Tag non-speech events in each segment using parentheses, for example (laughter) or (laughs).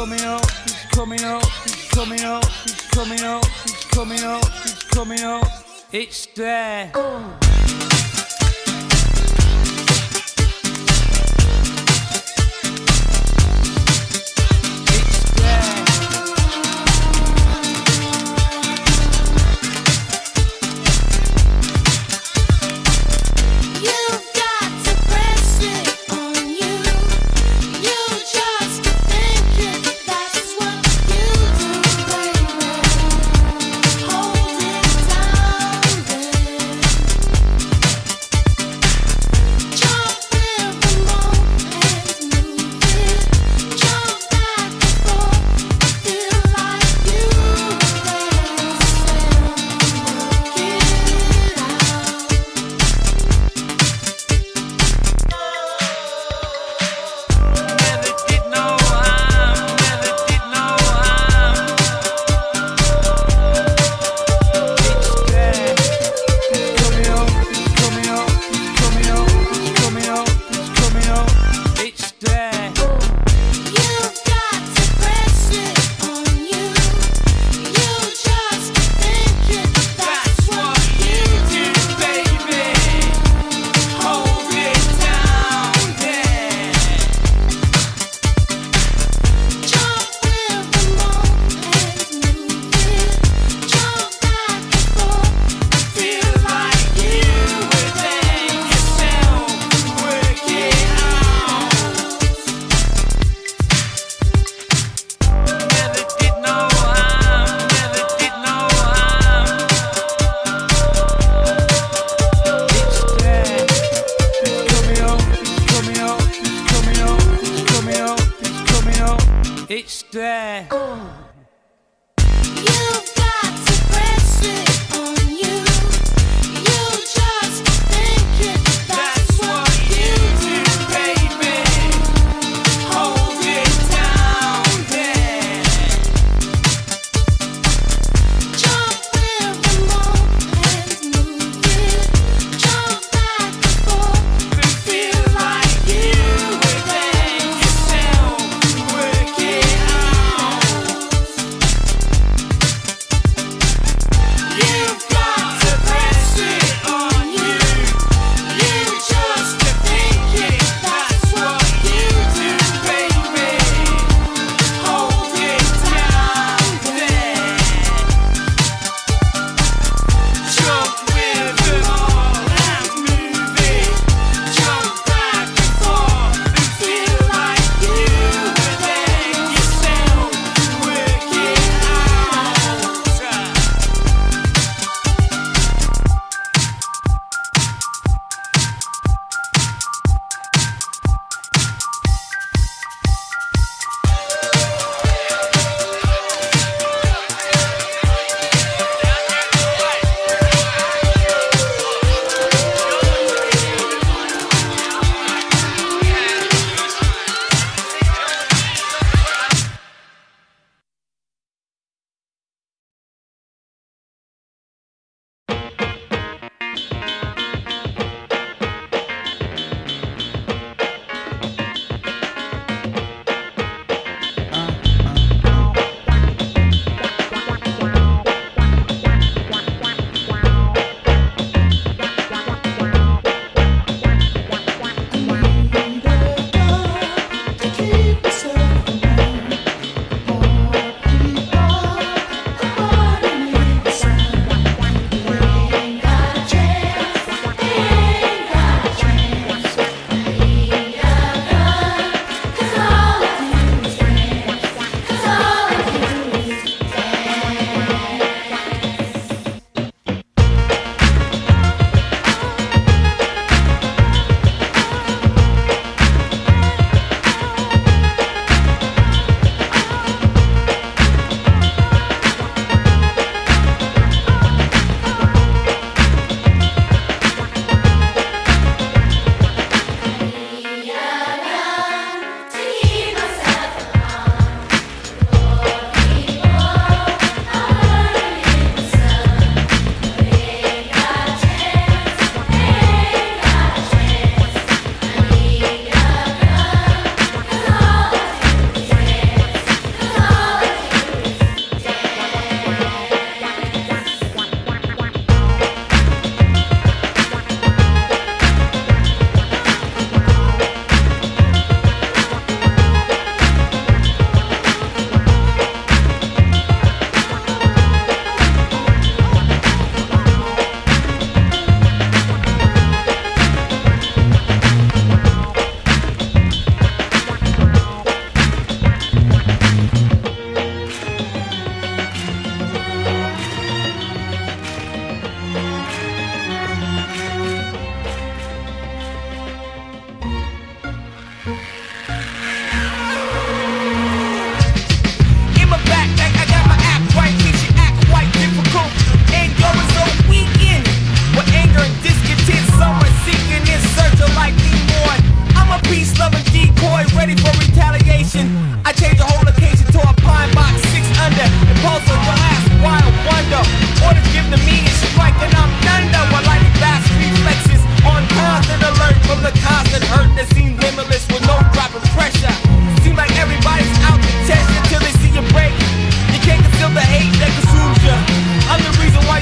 coming up. he's coming up. he's coming up. he's coming up. he's coming up. he's coming up. It's there. Oh.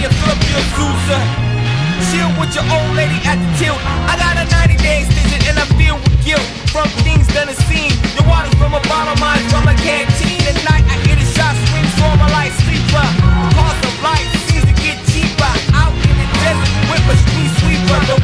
your flip, your Sousa. Chill with your old lady at the tilt. I got a 90 day extension and I feel with guilt from things done and seen. Your water from a bottle, mine from a canteen. At night I hit a shot, swing for my life, sleeper. Cost of life seems to get cheaper. Out in the desert with a street sweeper. The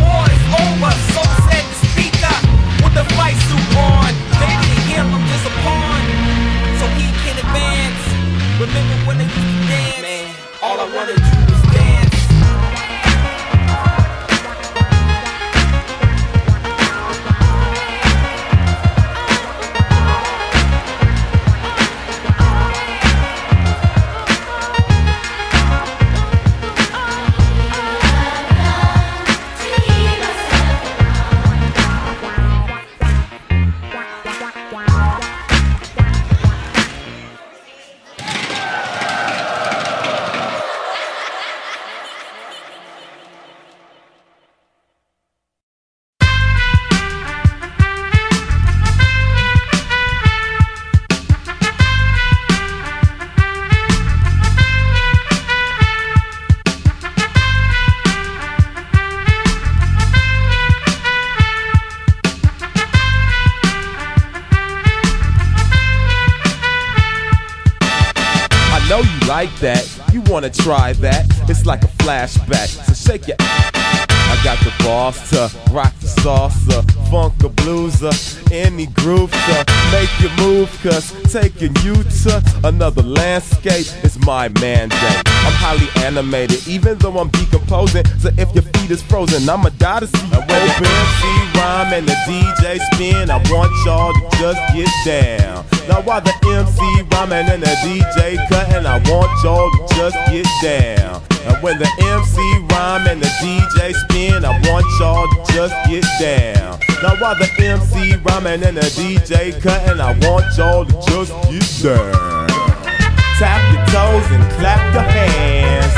wanna try that? It's like a flashback. So shake your. I got the boss to rock the salsa, funk a blueser, any groove to make you move. Cause taking you to another landscape is my mandate. I'm highly animated, even though I'm decomposing. So if your feet is frozen, I'ma die to see you open. And the DJ spin. I want y'all to just get down. Now while the MC rhyming and the DJ cutting, I want y'all to just get down. And when the MC rhyme and the DJ spin, I want y'all to just get down. Now while the MC rhyming and the DJ cutting, I want y'all to just get down. Tap your toes and clap your hands.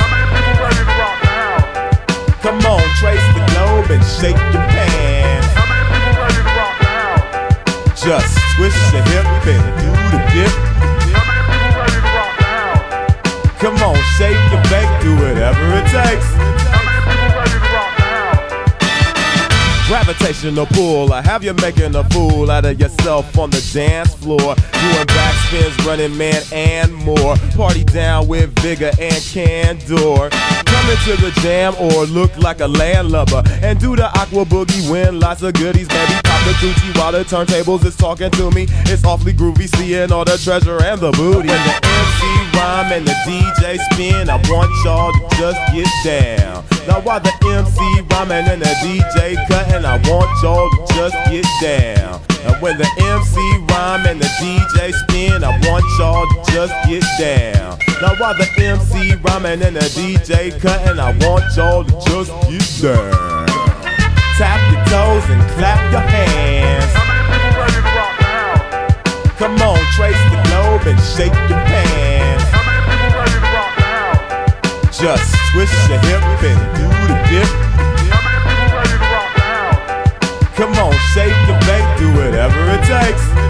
Come on, trace the globe and shake your pants. Just twist your hip and do the dip. Come on, shake and bake, do whatever it takes. Gravitational pull, I have you making a fool out of yourself on the dance floor. Doing backspins, running man, and more. Party down with vigor and candor. Come into the jam or look like a landlubber. And do the aqua boogie, win lots of goodies. Baby, the Gucci while the turntables is talking to me. It's awfully groovy, seeing all the treasure and the booty. And the MC rhyme and the DJ spin, I want y'all to just get down. Now while the MC rhyming and the DJ cutting, I want y'all to just get down. And when the MC rhyme and the DJ spin, I want y'all to just get down. Now while the MC rhyming and the DJ cutting, I want y'all to just get down. Your toes and clap your hands. Come on, trace the globe and shake your pants. Just twist your hip and do the dip. Come on, shake and bake, do whatever it takes.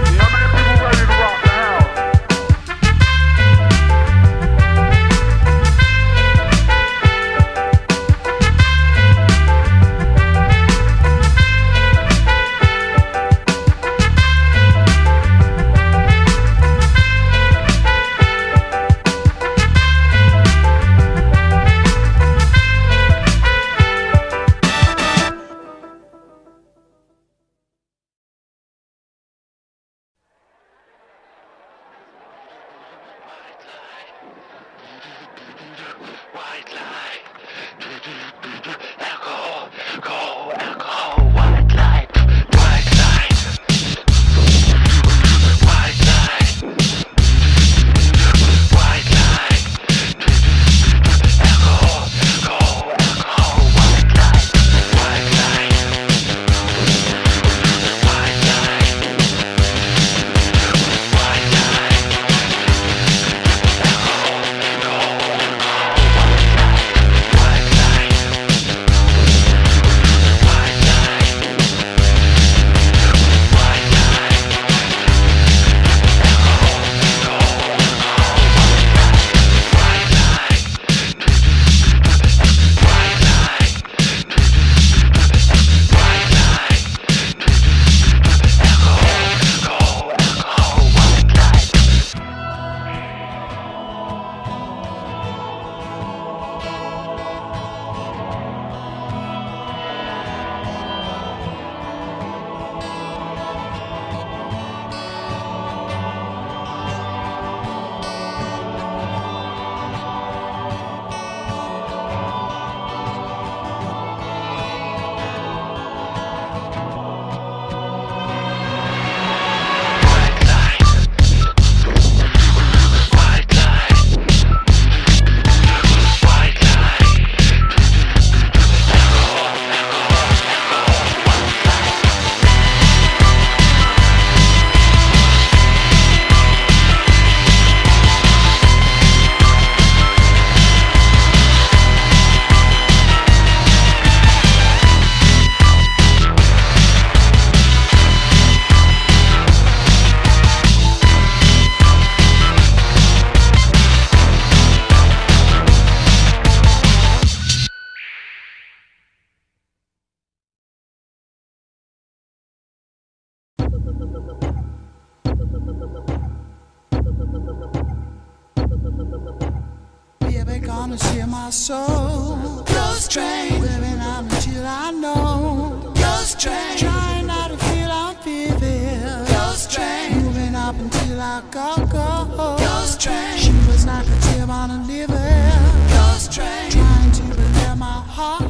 on and share my soul. Ghost train, living on until I know. Ghost train, trying not to feel I'm feeling. Ghost train, moving up until I go go. Ghost train, she was not content on a living. Ghost train, trying to repair my heart.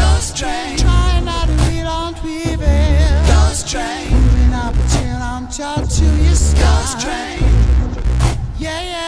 Ghost train, trying not to feel I'm feeling. Ghost train, moving up until I'm tied to your scars. Ghost train, yeah yeah.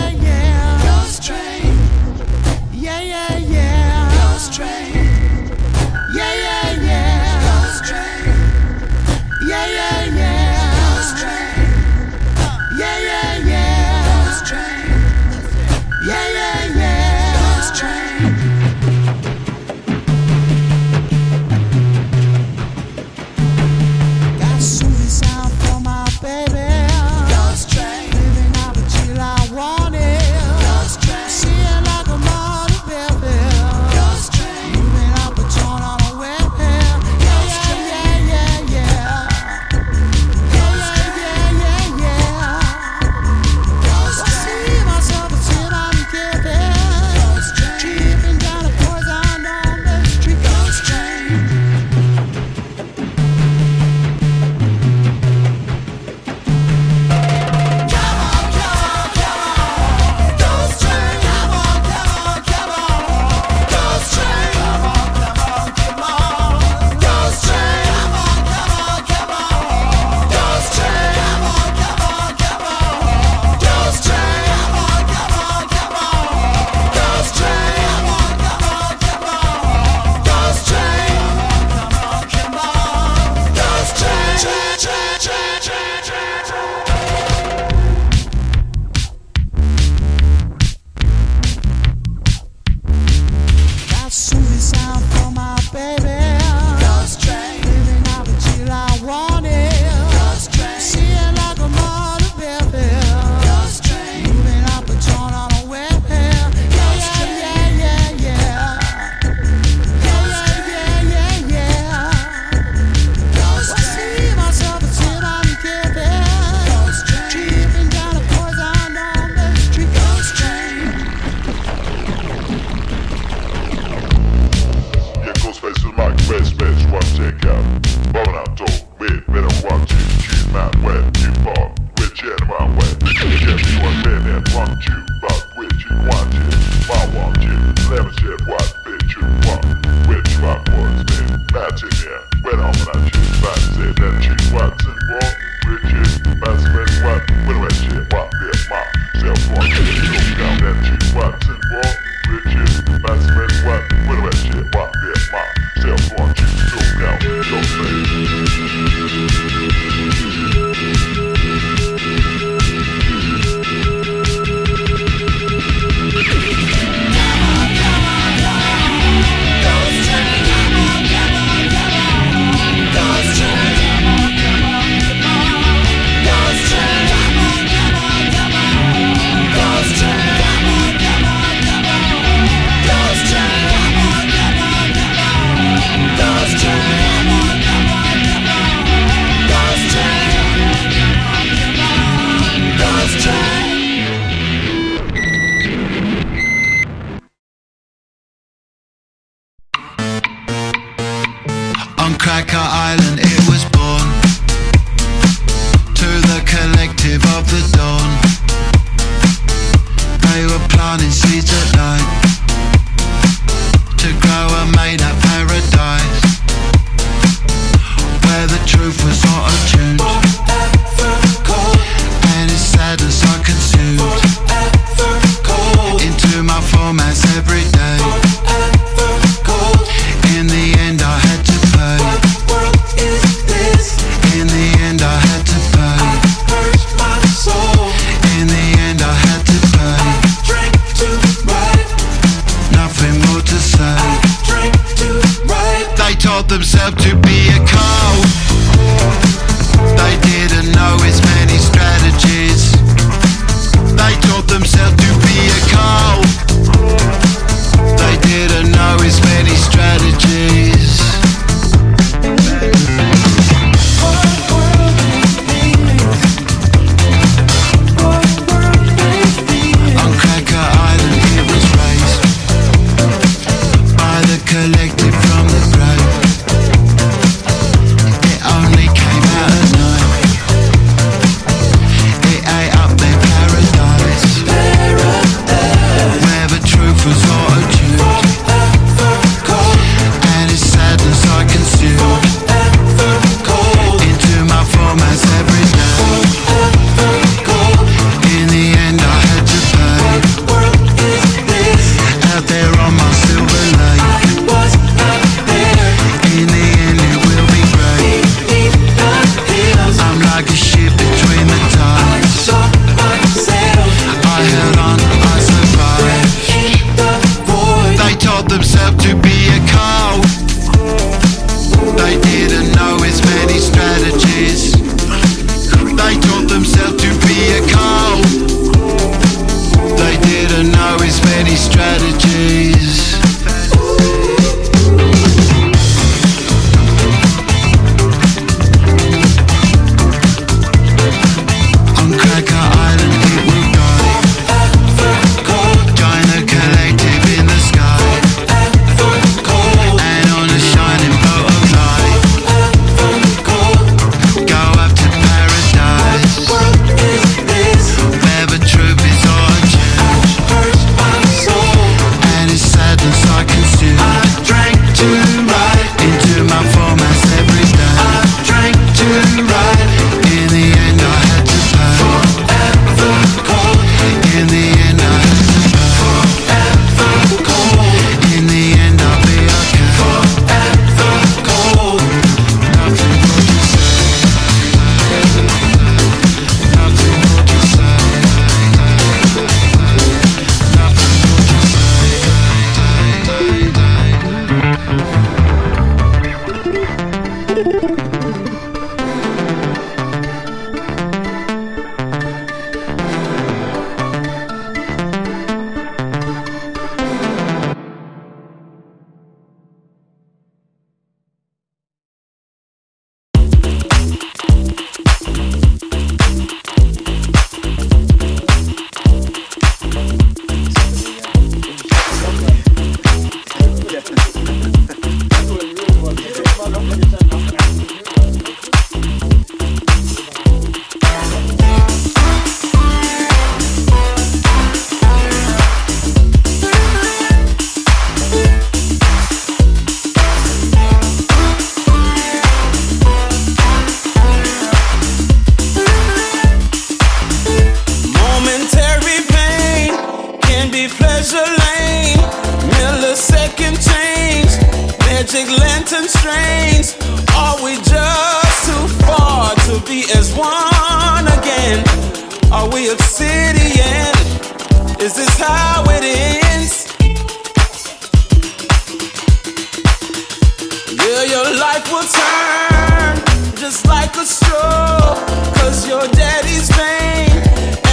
Life will turn just like a straw. Cause your daddy's vain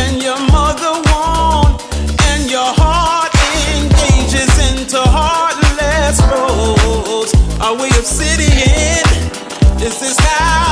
and your mother won't. And your heart engages into heartless roads. Are we obsidian? Is this how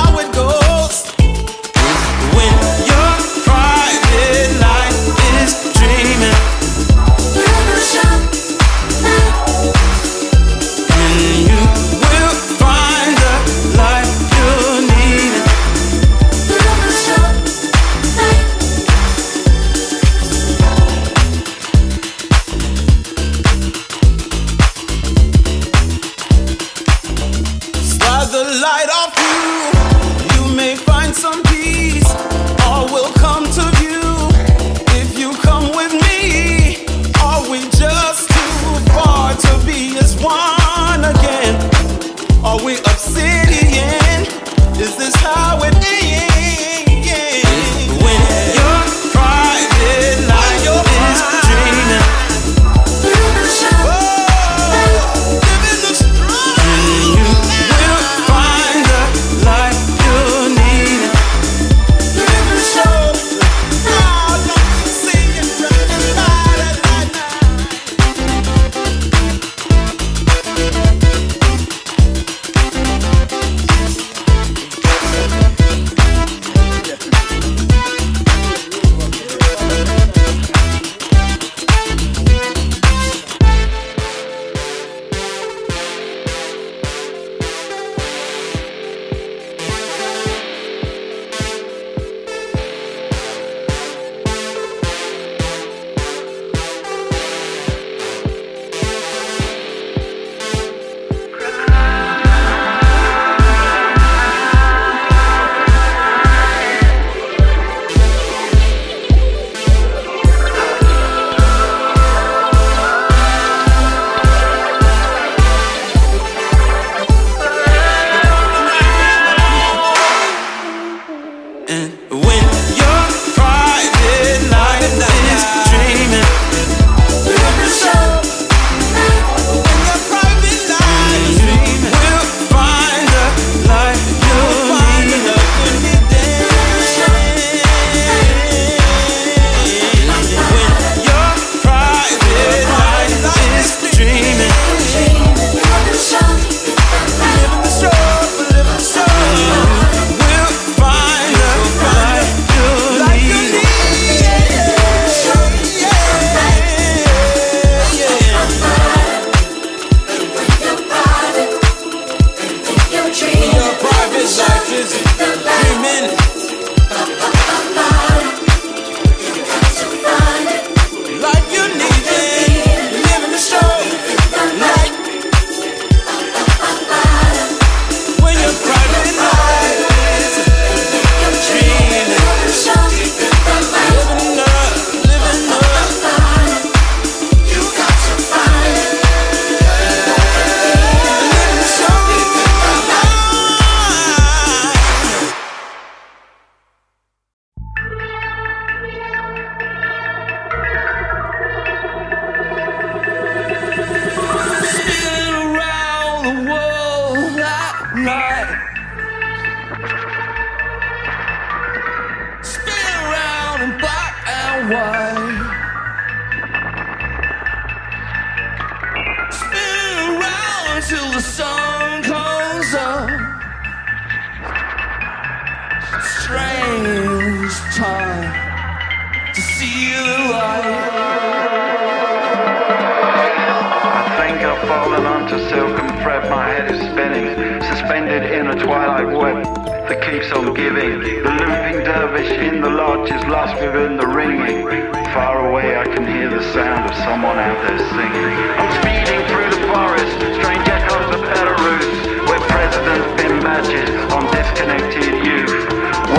my head is spinning, suspended in a twilight web that keeps on giving. The looping dervish in the lodge is lost within the ringing. Far away I can hear the sound of someone out there singing. I'm speeding through the forest, strange echoes of Belarus, where presidents pin matches on disconnected youth.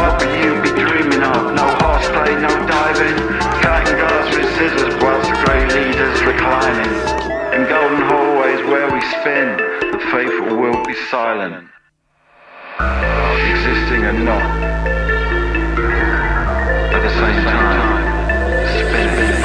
What will you be dreaming of? No horseplay, no diving, cutting glass with scissors whilst the great leaders reclining. In golden hallways where we spin, but faithful will be silent, existing and not. At the same time, spinning.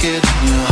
kid in your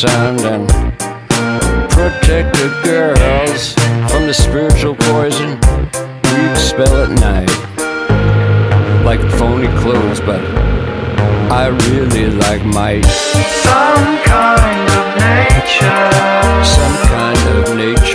sound and protect the girls from the spiritual poison we spell at night. Like phony clothes, but I really like my some kind of nature. Some kind of nature.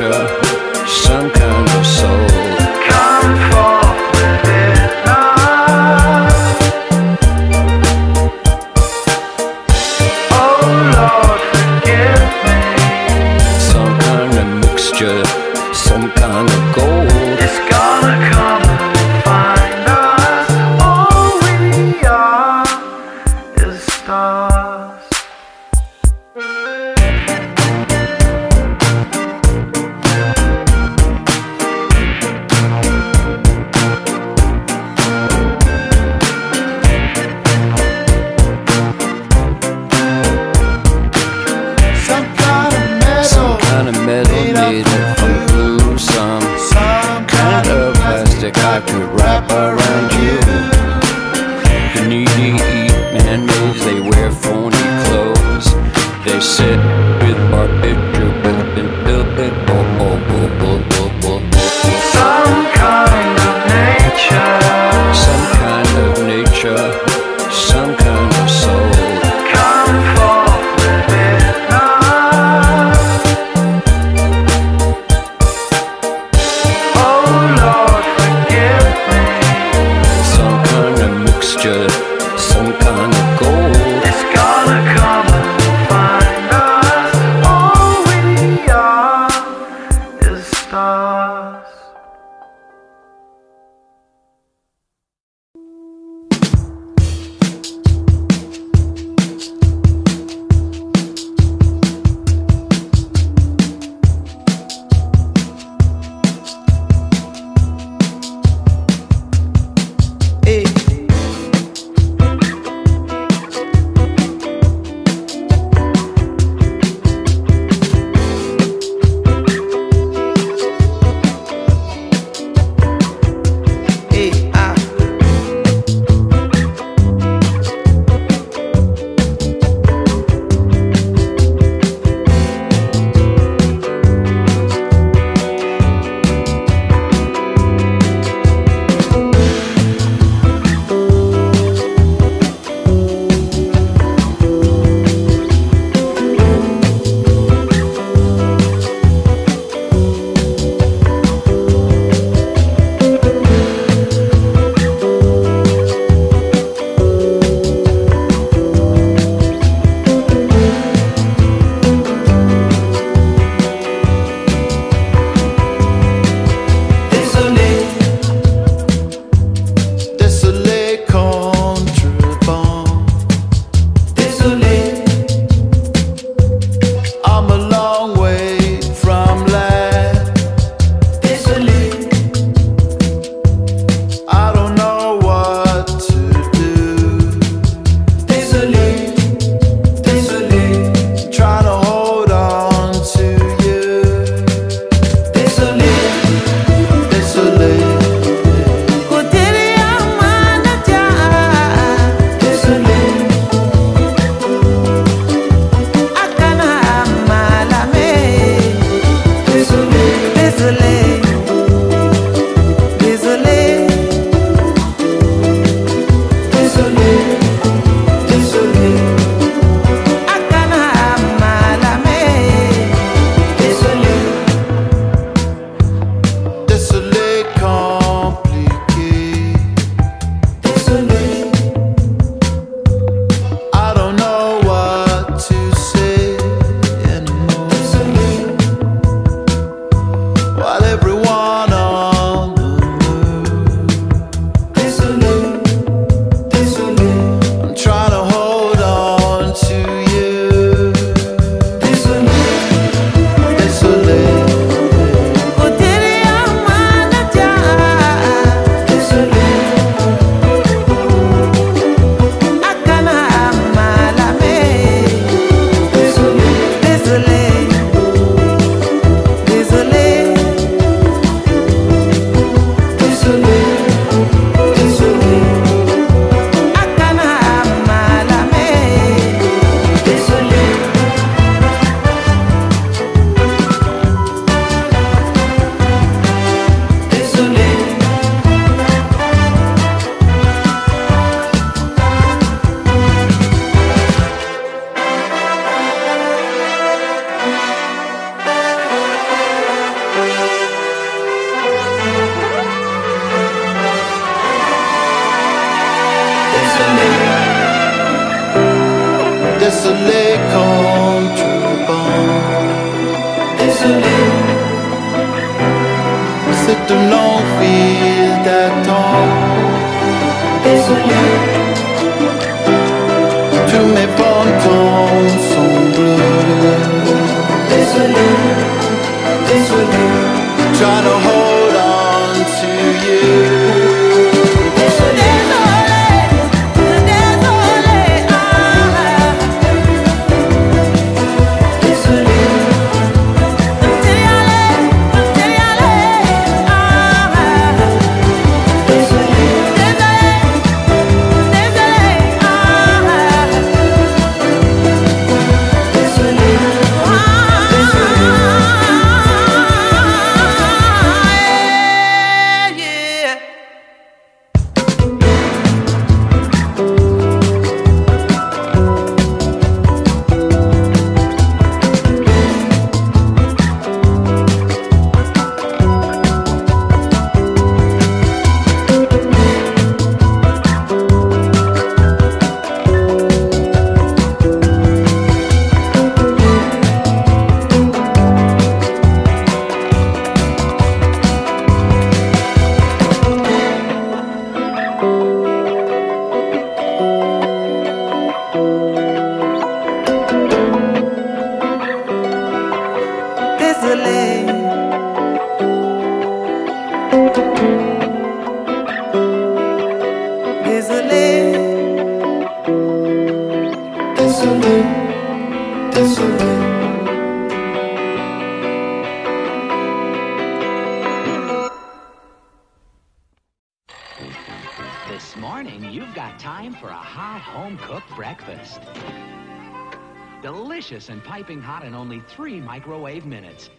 Three microwave minutes.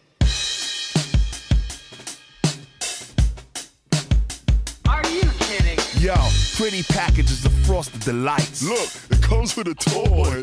Are you kidding? Yo, pretty packages of frosted delights. Look, it comes with a toy.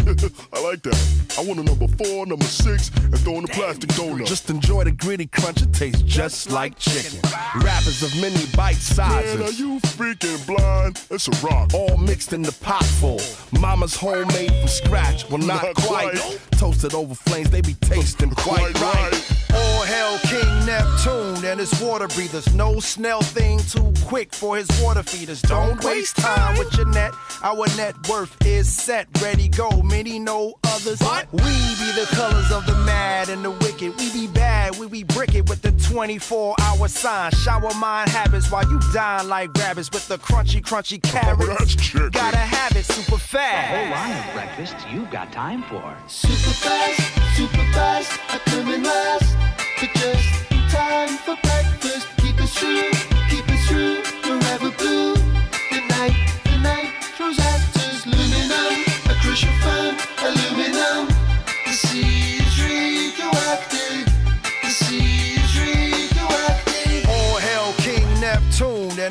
(laughs) I like that. I want a number four, number six, and throw in a plastic donut. Just enjoy the gritty crunch, it tastes just like chicken. Wrappers of many bite sizes. Man, are you freaking blind? It's a rock. All mixed in the pot full. Mama's homemade from scratch. Well, not, Not quite. quite. Toasted over flames, they be tasting quite, Quite right. right. All hail King Neptune and his water breathers. No snail thing too quick for his water feeders. Don't waste time with your net. Our net worth is set, ready, go. Many know others. We be the colors of the mad and the wicked. We be bad, we be brick it with the 24 hour sign. Shower mind habits while you dine like rabbits with the crunchy, crunchy oh, carrots. that's chicken. Gotta have it super A whole fast. line of breakfasts you've got time for. Super fast, super fast, I come in last. But just in time for breakfast. Keep us true, keep us true,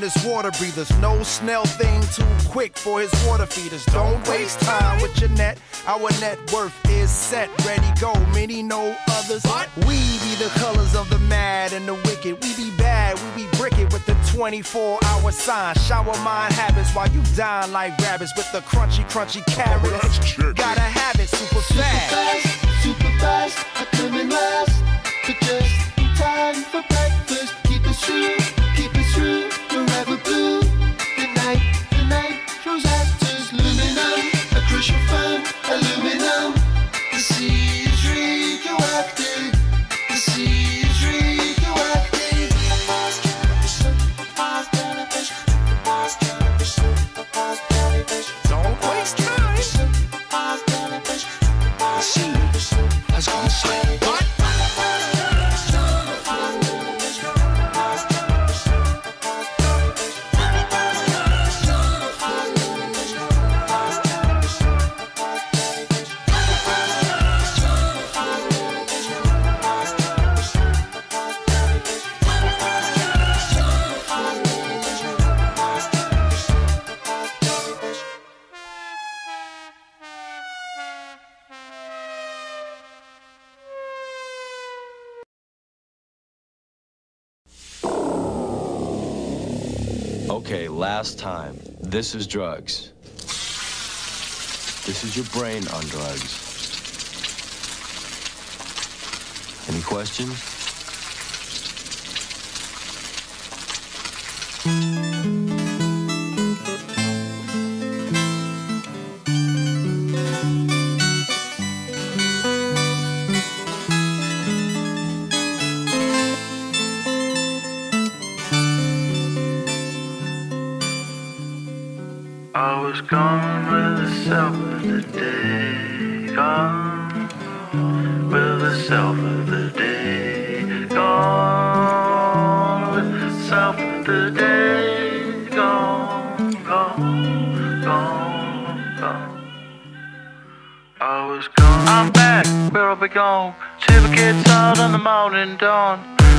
and his water breathers. No snail thing too quick for his water feeders. Don't waste time with your net. Our net worth is set, ready, go. Many know others. We be the colors of the mad and the wicked. We be bad, we be brick it with the 24 hour sign. Shower mind habits while you dine like rabbits with the crunchy, crunchy oh, carrots. that's chicken. Gotta have it super fast. fast, super fast, I come in last. But just in time for breakfast. Keep it true, keep us true, Okay, last time. This is drugs. This is your brain on drugs. Any questions? Morning dawn.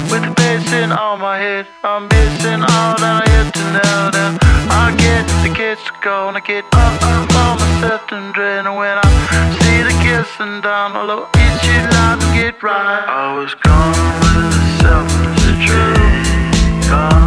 With the bass in on my head, I'm missing all that I had to know. Now I get the kids to go and I get up, up on myself and drain. When I see the kissing down, although shit loud to get right. I was gone with the self of the truth. Gone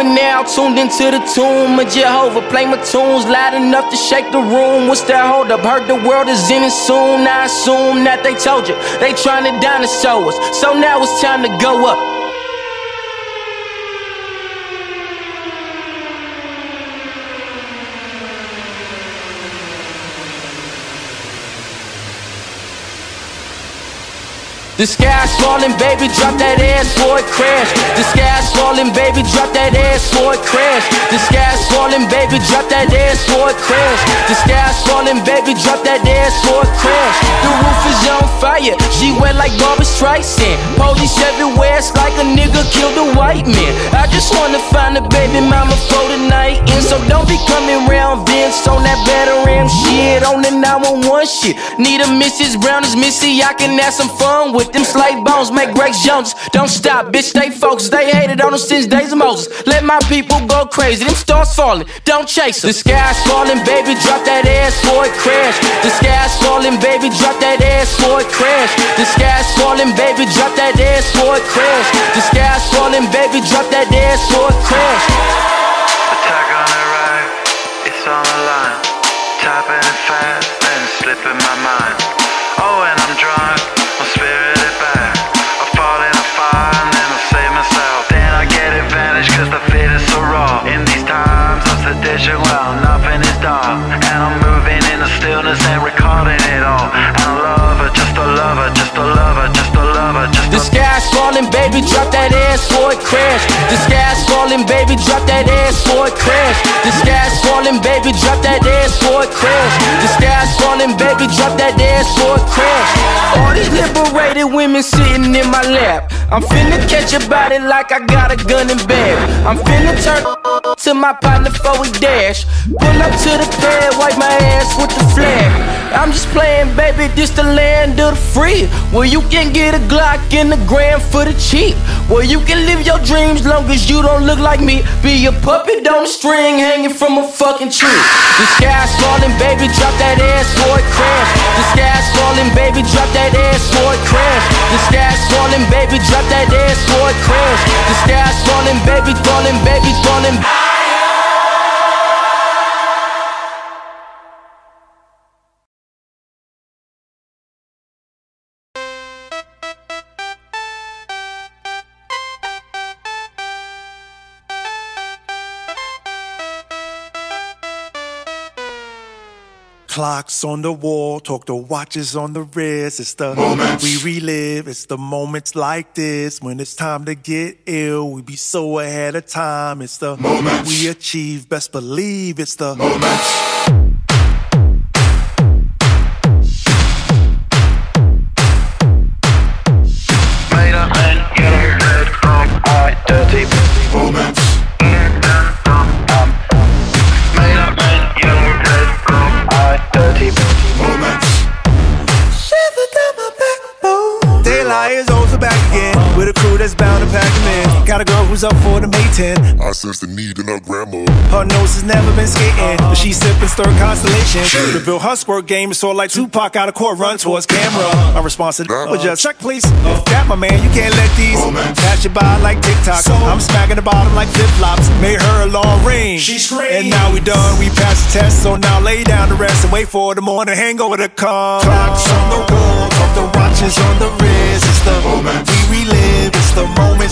Are now tuned into the tomb of Jehovah. Play my tunes loud enough to shake the room. What's that hold up? Heard the world is in it soon. I assume that they told you they trying to dinosaur us. So now it's time to go up. The sky's falling, baby, drop that ass for it crash. The sky's falling, baby, drop that ass for it crash. The sky's falling, baby, drop that ass for it crash. The sky's falling, baby, drop that ass for it crash. The roof is on fire, she wet like Barbra Streisand. Police everywhere, it's like a nigga killed a white man. I just wanna find a baby mama for the night, and so don't be coming round Vince on that Vietnam shit on the 911 shit. Need a Mrs. Brown as Missy, I can have some fun with them slave bones, make Grace Jones. Don't stop, bitch, stay focused. They hated on us since days of Moses. Let my people go crazy, them stars falling, don't chase 'em. The sky's falling, baby, drop that ass for it crash. The sky's falling, baby, drop that ass for it crash. The sky's falling, baby, drop that ass for it crash. The sky's falling, baby, drop that ass for it crash. Attack on the right, it's on the line. Tapping fast, then slipping my mind. Baby, drop that ass for it crash. The sky's falling, baby, drop that ass for it crash. The sky's falling, baby, drop that ass for it crash. The sky's falling, baby, drop that ass for it crash. All these liberated women sitting in my lap. I'm finna catch a body like I got a gun and bag. I'm finna turn to my partner for dash. Pull up to the pad, wipe my ass with the flag. I'm just playing, baby, this the land of the free. Where you can get a Glock in the gram for the cheap. Where you can live your dreams long as you don't look like me. Be a puppet on a string hanging from a fucking tree. The sky's falling, baby, drop that ass for it crash. The sky's falling, baby, drop that ass for it crash. The sky's falling, baby, drop that ass for it crash. The sky's falling, baby, falling, baby, falling. Clocks on the wall, talk to watches on the wrist. It's the Moments. we relive. It's the moments like this when it's time to get ill. We be so ahead of time. It's the Moments. we achieve. Best believe it's the Moments. Got a girl who's up for the mating. I sense the need in her grandma. Her nose has never been skating, but uh-huh. she's sipping stir constellation. Reveal her squirt game it's sort of like Tupac out of court, run towards camera. Uh-huh. My response to that was uh-huh. just check, please. If that, my man, you can't let these pass you by like TikTok. I'm smacking the bottom like flip flops. Made her a long range. She And now we done, we passed the test, so now lay down to rest and wait for the morning hangover to come. Clocks on the wall, talk the watches on the wrist. It's the moment we relive. It's the moments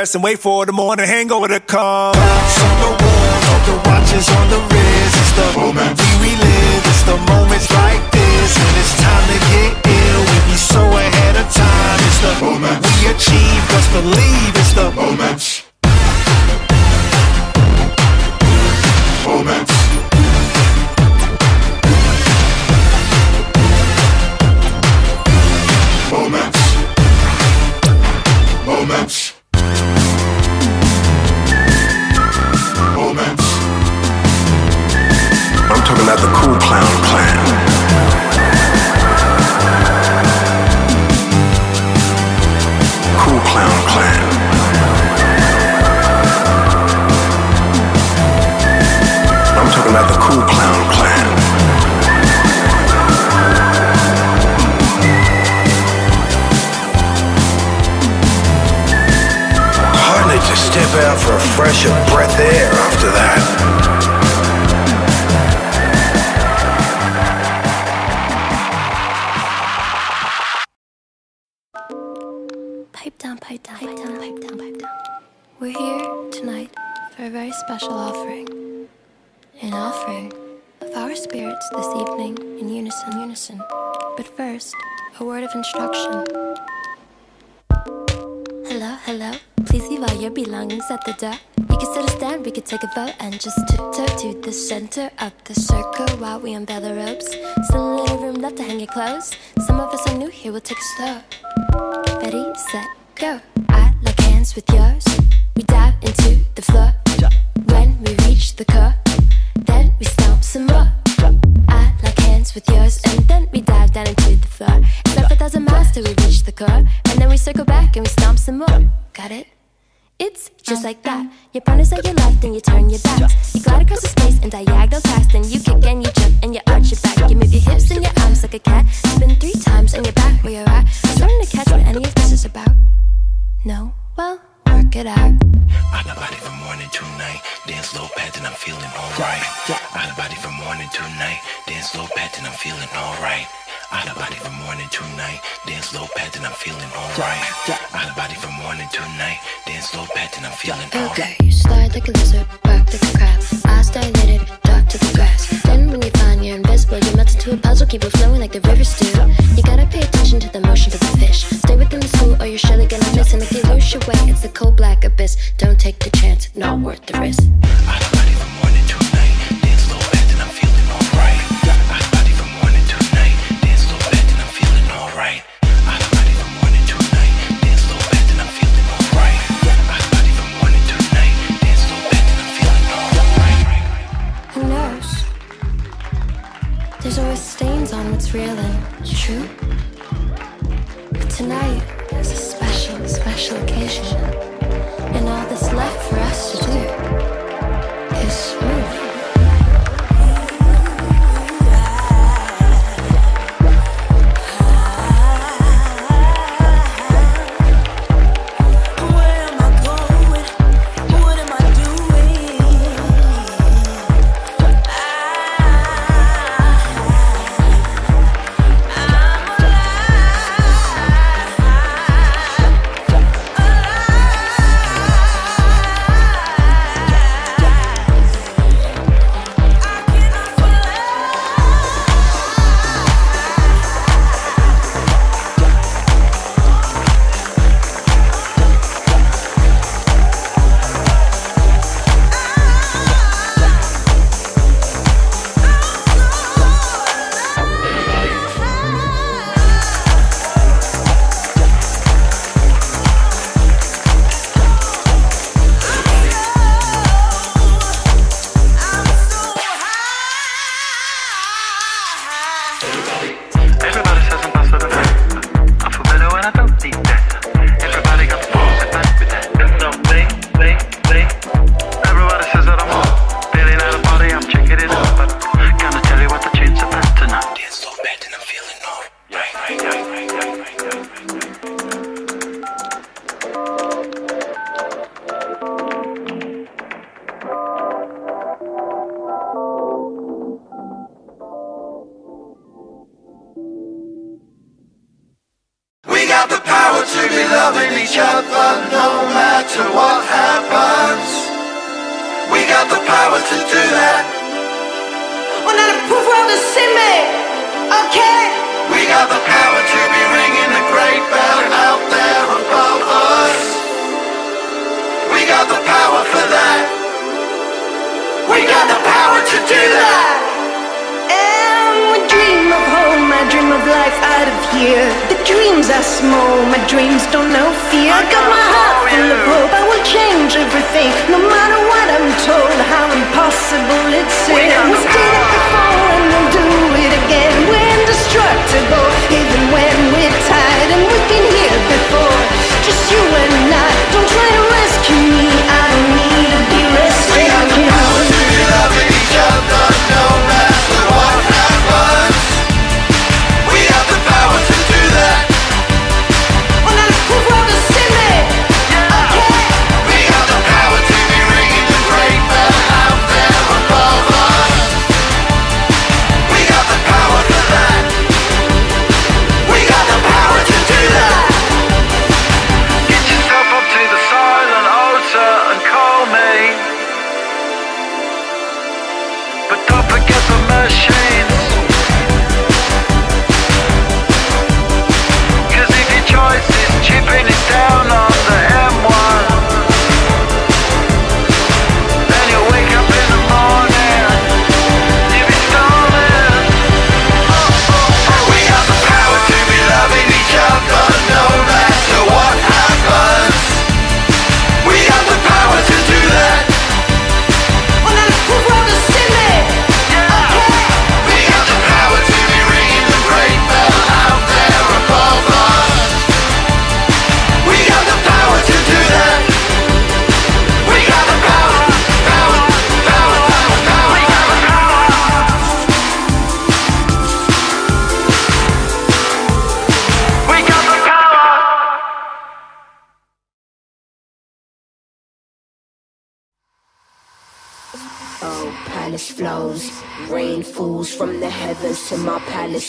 rest and wait for the morning hangover to come. An offering of our spirits this evening in unison, unison. But first, a word of instruction. Hello, hello. Please leave all your belongings at the door. You can sit or stand, we could take a vote and just tiptoe to the center of the circle while we unveil the ropes. Still a little room left to hang your clothes. Some of us are new here, we'll take it slow. Ready, set, go. I lock hands with yours. We dive into the floor. When we reach the core, hands with yours, and then we dive down into the floor. Like a thousand miles till we reach the core, and then we circle back and we stomp some more. Got it?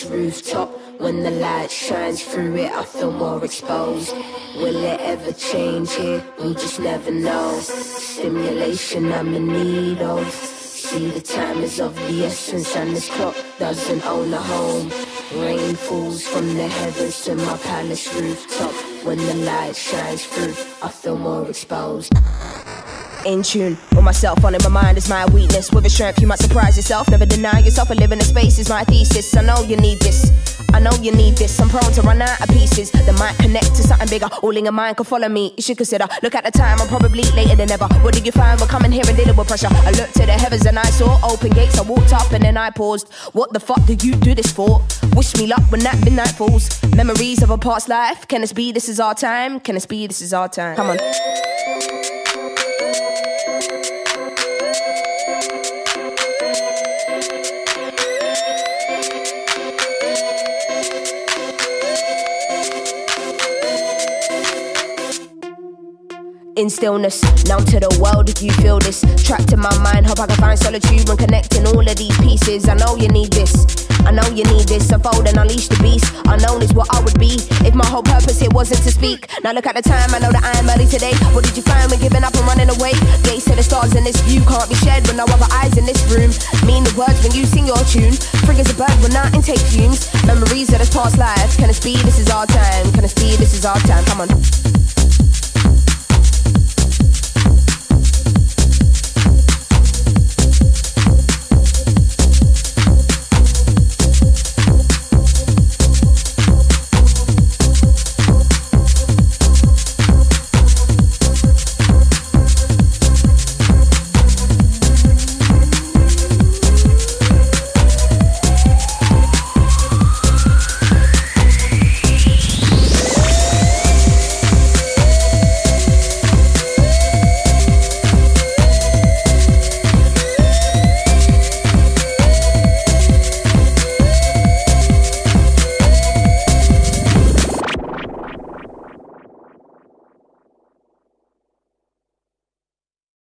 Rooftop. When the light shines through it, I feel more exposed. Will it ever change here? We just never know. Stimulation I'm in need of. See, the time is of the essence, and this clock doesn't own a home. Rain falls from the heavens to my palace rooftop. When the light shines through, I feel more exposed. In tune with myself, on in my mind is my weakness. With a strength, you might surprise yourself. Never deny yourself. A living in space is my thesis. I know you need this. I know you need this. I'm prone to run out of pieces that might connect to something bigger. All in your mind can follow me. You should consider. Look at the time. I'm probably later than ever. What did you find? We're coming here and dealing with pressure. I looked to the heavens and I saw open gates. I walked up and then I paused. What the fuck did you do this for? Wish me luck when that midnight falls. Memories of a past life. Can this be? This is our time. Can this be? This is our time. Come on. In stillness. Numb to the world, if you feel this. Trapped in my mind, hope I can find solitude when connecting all of these pieces. I know you need this. I know you need this. Unfold and unleash the beast. Unknown is what I would be if my whole purpose here wasn't to speak. Now look at the time, I know that I am early today. What did you find when giving up and running away? Gates to the stars in this view can't be shared with no other eyes in this room. Mean the words when you sing your tune. Free as a bird when I intake fumes. Memories of this past life. Can it be? This is our time. Can it be? This is our time. Come on.